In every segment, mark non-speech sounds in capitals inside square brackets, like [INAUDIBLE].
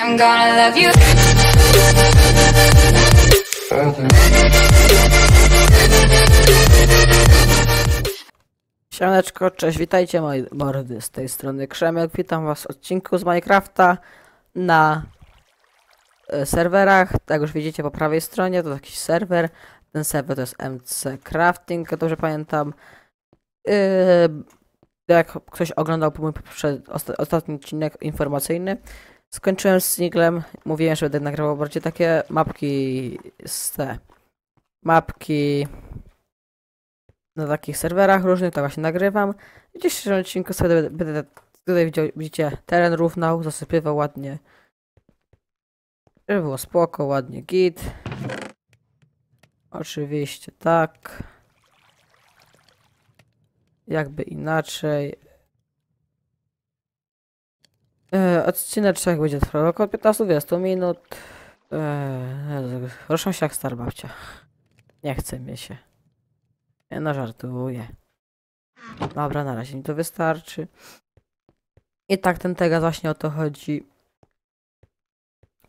I'm gonna love you. Siemaneczko, cześć, witajcie moi mordy, z tej strony Krzemek, witam was w odcinku z Minecrafta na e, serwerach, tak już widzicie po prawej stronie, to jakiś serwer, ten serwer to jest MC Crafting, dobrze pamiętam. Yy, jak ktoś oglądał mój ostatni odcinek informacyjny, skończyłem z singlem, mówiłem, że będę nagrywał bardziej takie mapki z te, mapki na takich serwerach różnych, to właśnie nagrywam. W dzisiejszym odcinku sobie będę, tutaj widzicie, teren równał, zasypywał ładnie. Żeby było spoko, ładnie git. Oczywiście tak. Jakby inaczej. E, odcineczek będzie trwał około 15-20 minut. E, się jak star babcia. Nie chce mi się. Nie no, żartuję. Dobra, na razie mi to wystarczy. I tak ten Tegas właśnie o to chodzi.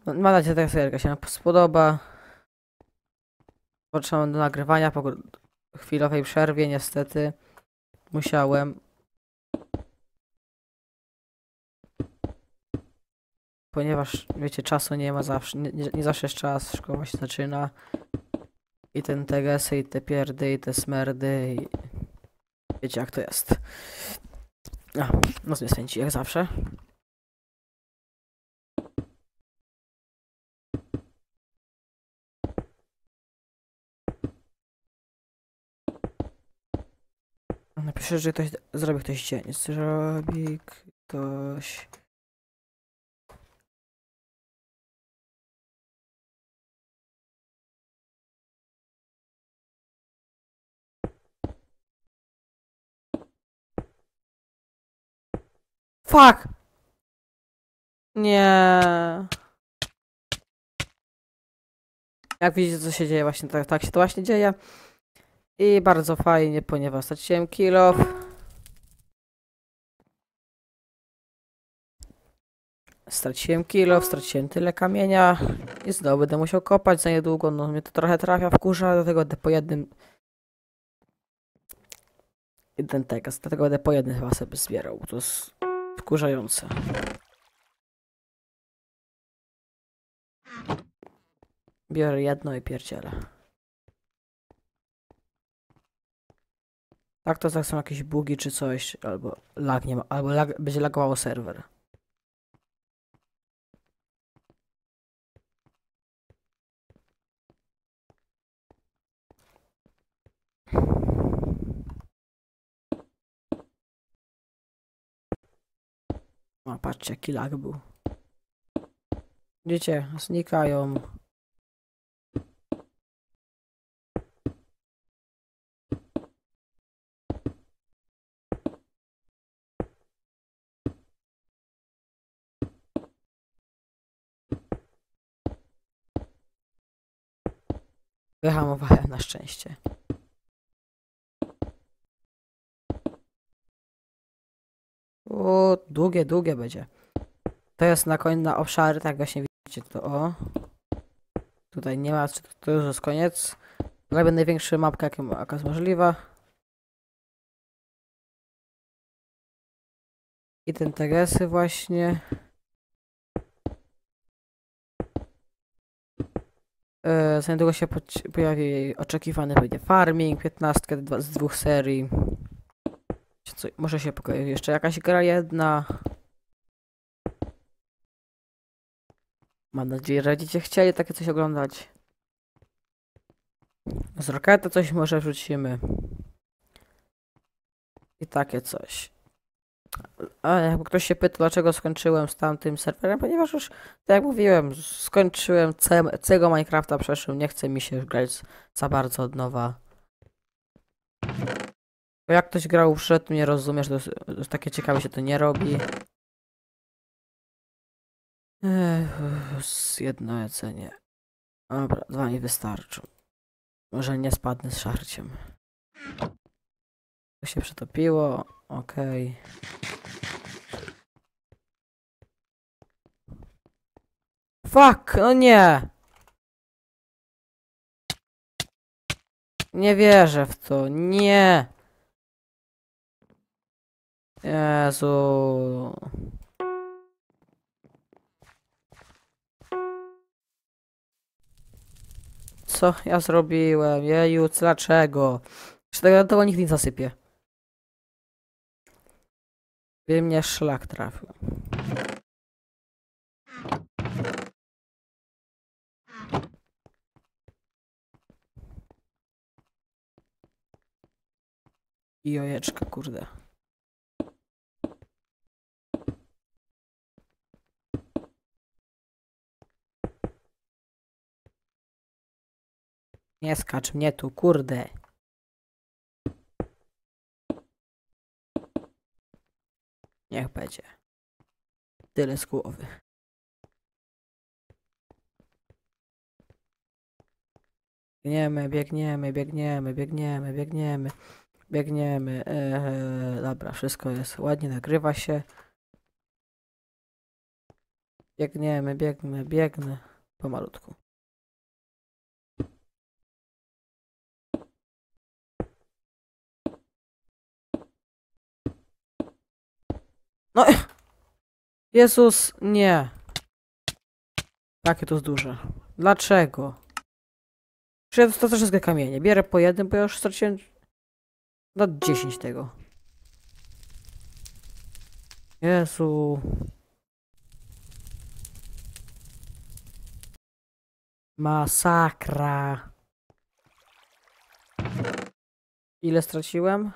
No, Mam nadzieję, że ta seria się spodoba. Potrzebam do nagrywania po chwilowej przerwie, niestety. Musiałem. Ponieważ, wiecie, czasu nie ma zawsze, nie, nie, zawsze jest czas, szkoła się zaczyna. I ten tegesy, i te pierdy, i te smerdy, i... Wiecie jak to jest. A, no swędzi, jak zawsze. Napiszę, że ktoś zrobi ktoś dzień. Zrobi ktoś. Fuck! Nie. Jak widzicie, co się dzieje, właśnie tak, tak się to właśnie dzieje. I bardzo fajnie, ponieważ straciłem kill Straciłem kilo, straciłem tyle kamienia i znowu będę musiał kopać za niedługo, no mnie to trochę trafia w kurza, dlatego będę po jednym jeden tekst, dlatego będę po jednym chyba sobie zbierał, to jest wkurzające. Biorę jedno i pierdzielę. Tak to tak są jakieś bugi czy coś, albo lag nie ma, albo lag, będzie lagowało serwer. O, patrzcie jaki lag był. Widzicie, znikają. Wyhamowałem na szczęście. Długie, długie będzie. To jest na koń na obszary, tak właśnie widzicie to o. Tutaj nie ma, to, już jest koniec. Robię największą mapkę, jaką jaka jest możliwa. I ten tegesy właśnie. E, za niedługo się pojawi oczekiwany będzie farming, 15 dwa- z dwóch serii. Co, może się jeszcze jakaś gra jedna. Mam nadzieję, że będziecie chcieli takie coś oglądać. Z Roketa coś może wrzucimy. I takie coś. A jakby ktoś się pytał, dlaczego skończyłem z tamtym serwerem, ponieważ już, tak jak mówiłem, skończyłem całego Minecrafta przeszłem, nie chce mi się już grać za bardzo od nowa. Bo jak ktoś grał w to nie rozumiesz, to to takie ciekawe się to nie robi. Ech, jedno jedzenie. Dobra, dwa mi wystarczą. Może nie spadnę z szarciem. To się przetopiło, okej. Fuck, no nie! Nie wierzę w to, nie! Jezu. Co ja zrobiłem? Jeju, dlaczego? Czy tego to nikt nie zasypie? By mnie szlak trafił. I jajeczka, kurde. Nie skacz mnie tu, kurde. Niech będzie. Tyle z głowy. Biegniemy, biegniemy, biegniemy, biegniemy, biegniemy, biegniemy. Eee, dobra, wszystko jest ładnie, nagrywa się. Biegniemy, biegnę, biegnę. Pomalutku. No. [LAUGHS] Jezus, nie. Jakie to jest duże. Dlaczego? Przecież to, to wszystkie kamienie. Bierę po jednym, bo ja już straciłem na 10 tego. Jezu. Masakra. Ile straciłem?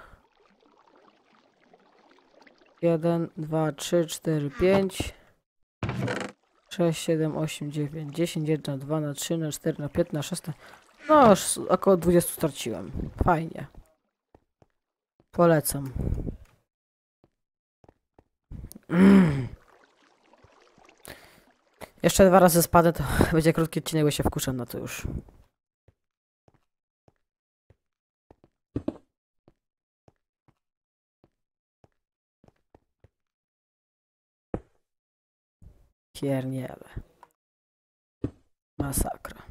1, 2, 3, 4, 5, 6, 7, 8, 9, 10, 1, 2, na 3, na 4, na 5, na 6. No, już około 20 straciłem. Fajnie. Polecam. Mm. [CLEARS THROAT] Jeszcze dwa razy spadnę, to [LAUGHS] będzie krótki odcinek, bo się wkurzam na to już. Pierniele. Masakra.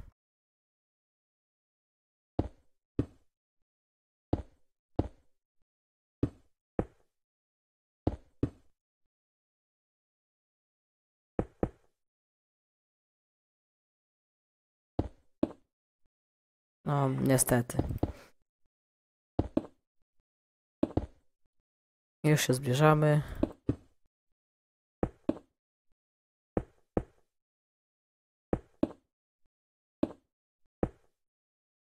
No, niestety. Już się zbliżamy.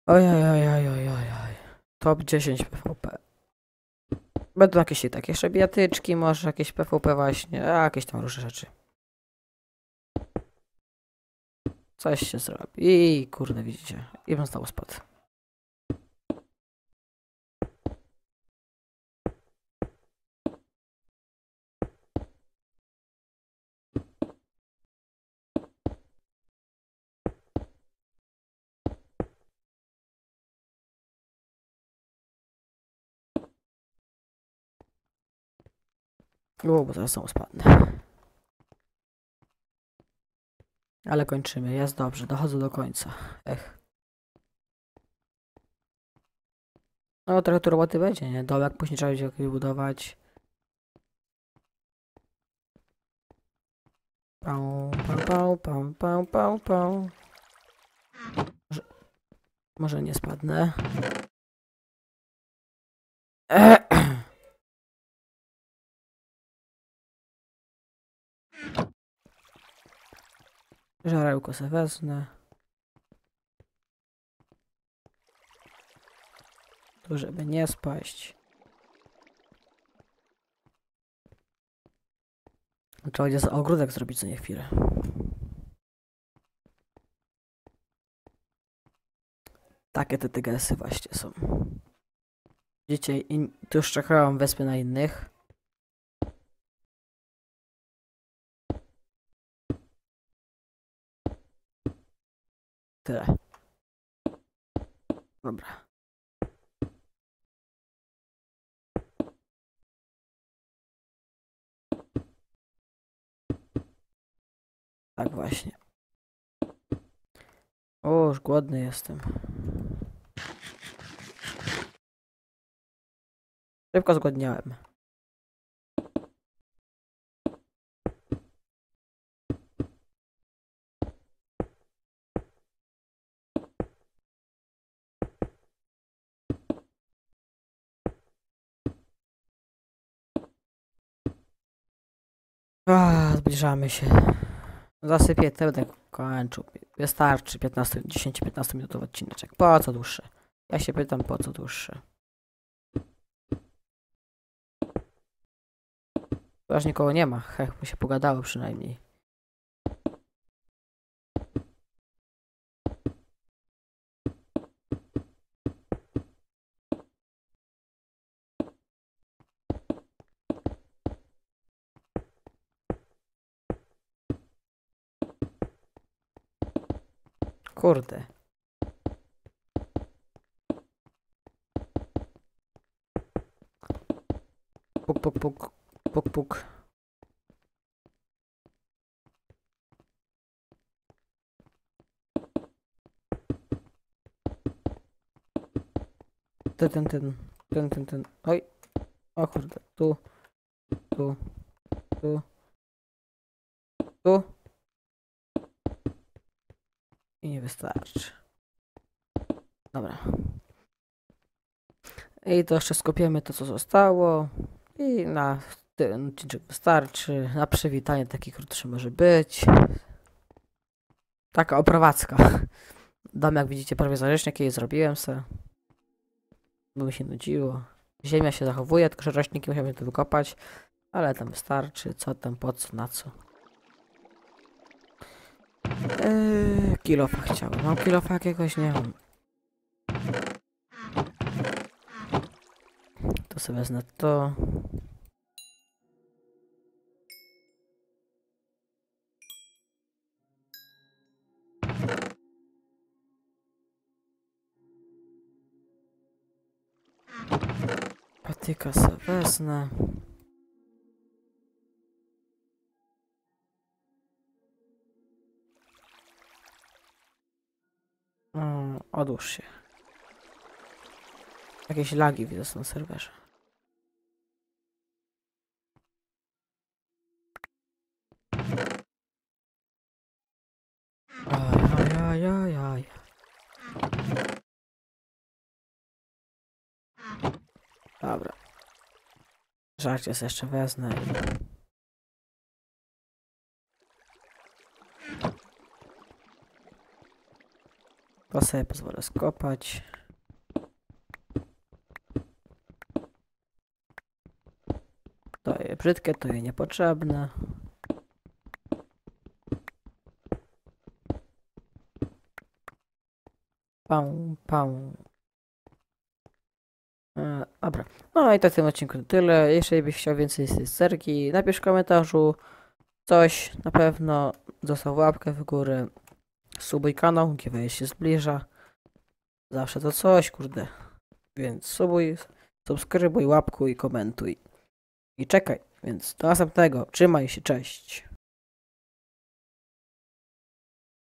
Oj, oj, oj, oj, oj, oj, oj. Top 10 PvP. Będą jakieś i takie jeszcze bijatyczki, może jakieś PvP właśnie, a jakieś tam różne rzeczy. Coś się zrobi. I kurde, widzicie. I znowu spadł. O, bo zaraz znowu spadnę. Ale kończymy, jest dobrze, dochodzę do końca. Ech. No trochę tu roboty będzie, nie? Dołek później trzeba będzie budować. Pał, pał, pał, pał, pał, pał. Może, może nie spadnę. Żarełko se wezmę. Tu, żeby nie spaść. Trzeba będzie z- ogródek zrobić co nie chwilę. Takie te tygesy właśnie są. In, tu już czekałam wyspy na innych. Tyle. Dobra. Tak właśnie. O, już głodny jestem. Szybko zgłodniałem. A, zbliżamy się. Zasypię, to będę kończył. Wystarczy 15, 10-15 minutowy odcineczek. Po co dłuższy? Ja się pytam, po co dłuższy? Aż nikogo nie ma. Hech, by się pogadało przynajmniej. Kurde. Puk, puk, puk. Puk, puk. Ten, ten, ten, ten, ten, ten. Oj. O kurde. Tu. Tu. Tu. Tu. I nie wystarczy. Dobra. I to jeszcze skopiemy to, co zostało. I na ten odcinek wystarczy. Na przywitanie taki krótszy może być. Taka oprowadzka. Dom, jak widzicie, prawie zależnie, jakiej zrobiłem se. Bo mi się nudziło. Ziemia się zachowuje, tylko że rośniki musiałem to wykopać. Ale tam wystarczy. Co tam, po co, na co. Eee, kilofa chciałem. Mam kilofa jakiegoś? Nie mam. To sobie wezmę to. Patyka sobie wezmę. Odłóż się. Jakieś lagi są na serwerze. Ajajajajaj. Dobra. Żarcie jeszcze wezmę. To sobie pozwolę skopać. To jest brzydkie, to jest niepotrzebne. Pał, pał. E, dobra. No i to w tym odcinku tyle. Jeżeli byś chciał więcej z serki, napisz w komentarzu coś. Na pewno zostaw łapkę w górę. Subuj kanał, giveaway się zbliża. Zawsze to coś, kurde. Więc subuj, subskrybuj, łapkuj, komentuj. I czekaj. Więc do następnego. Trzymaj się, cześć.